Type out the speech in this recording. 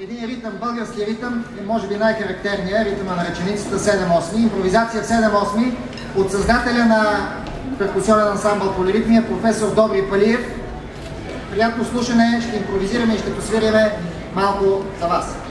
Един ритъм, български ритъм е може би най-характерният ритъма на ръченицата 7-8. Импровизация в 7-8 от създателя на перкусионен ансамбъл Полиритмия, е професор Добри Палиев. Приятно слушане, ще импровизираме и ще посвириме малко за вас.